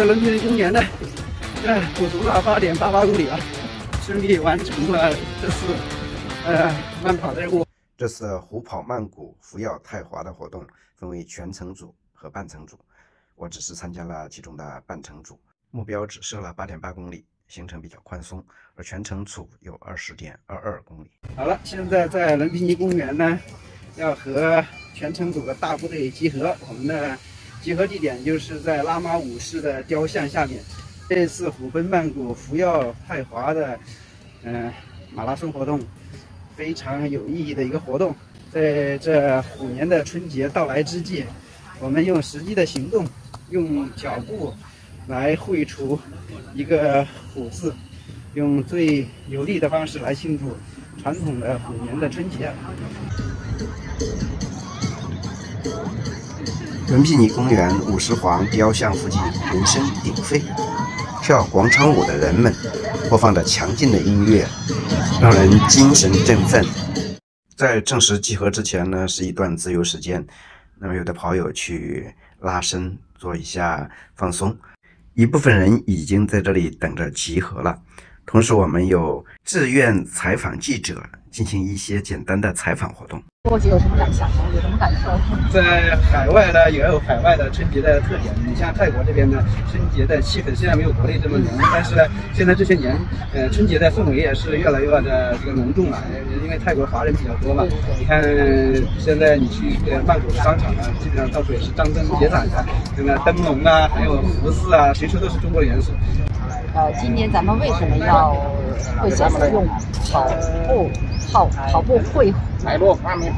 个伦比尼公园呢，哎，补足了八点八八公里啊，顺利完成了这次呃慢跑的任务。这次虎跑曼谷福耀泰华的活动分为全程组和半程组，我只是参加了其中的半程组，目标只设了八点八公里，行程比较宽松，而全程组有二十点二二公里。好了，现在在伦比尼公园呢，要和全程组的大部队集合，我们的。集合地点就是在拉玛五世的雕像下面。这次虎奔曼谷福耀泰华的，嗯，马拉松活动，非常有意义的一个活动。在这虎年的春节到来之际，我们用实际的行动，用脚步来绘出一个虎字，用最有力的方式来庆祝传统的虎年的春节。伦比尼公园五十环雕像附近人声鼎沸，跳广场舞的人们，播放着强劲的音乐，让人精神振奋。在正式集合之前呢，是一段自由时间，那么有的跑友去拉伸，做一下放松。一部分人已经在这里等着集合了，同时我们有志愿采访记者进行一些简单的采访活动。过节有什么感想？有什么感受？在海外呢，也有海外的春节的特点。你像泰国这边呢，春节的气氛虽然没有国内这么浓，但是呢，现在这些年，呃，春节的氛围也是越来越的这个浓重了。因为泰国华人比较多嘛，你看现在你去曼谷的商场啊，基本上到处也是张灯结彩的，什么灯笼啊，还有服饰啊，随处都是中国元素。呃，今年咱们为什么要会选择用跑步跑跑步会？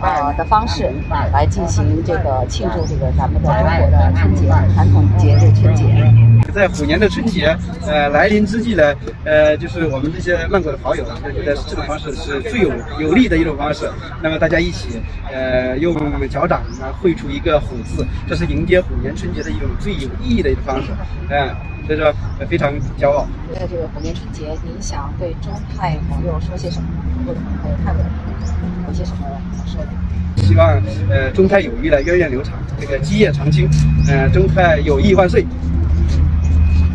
啊的方式来进行这个庆祝这个咱们的中国的春节传统节日春节。在虎年的春节呃来临之际呢，呃就是我们这些曼谷的跑友呢，觉得这种方式是最有有利的一种方式。那么大家一起呃用脚掌呢绘出一个虎字，这是迎接虎年春节的一种最有意义的一种方式。嗯，所以说非常骄傲。在这个虎年春节，您想对中泰朋友说些什么？或者还有泰国有些什么想说的？希望呃中泰友谊呢源远流长，这个基业长青，呃中泰友谊万岁！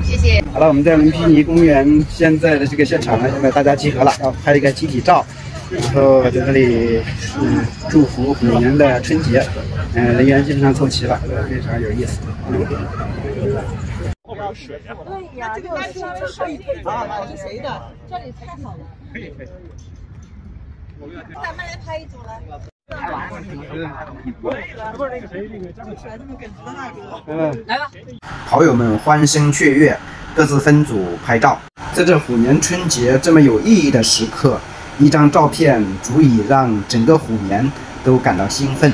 谢谢。好了，我们在伦皮尼公园现在的这个现场呢，现在大家集合了，要拍一个集体照，然后在这里嗯祝福每年的春节，嗯人员基本上凑齐了，非常有意思。对呀，这个稍微好一点啊，是谁的？这里太好了。可以可以。咱们来拍一组了。拍完了。不是那个谁，那个张全他们耿直的那个。嗯，来吧。跑友们欢声雀跃，各自分组拍照。在这虎年春节这么有意义的时刻，一张照片足以让整个虎年都感到兴奋。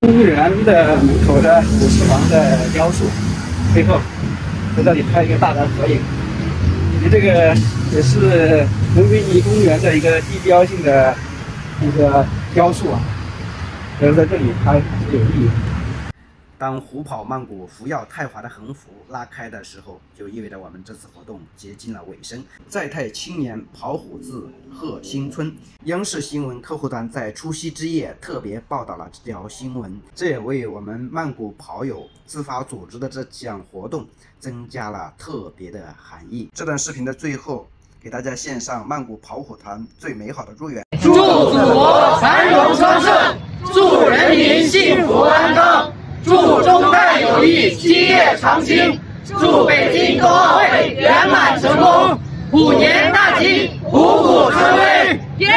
公园的门口的虎狮王的雕塑背后。在这里拍一个大的合影，你这个也是伦比尼公园的一个地标性的一个雕塑啊，所以在这里拍是有意义。当虎跑曼谷福耀泰华的横幅拉开的时候，就意味着我们这次活动接近了尾声。在泰青年跑虎字贺新春，央视新闻客户端在除夕之夜特别报道了这条新闻，这也为我们曼谷跑友自发组织的这项活动增加了特别的含义。这段视频的最后，给大家献上曼谷跑虎团最美好的祝愿：祝祖国繁荣昌盛，祝人民幸福安康，祝中泰友谊基业长青，祝北京冬奥会圆满成功，虎年大吉，虎虎生威，耶！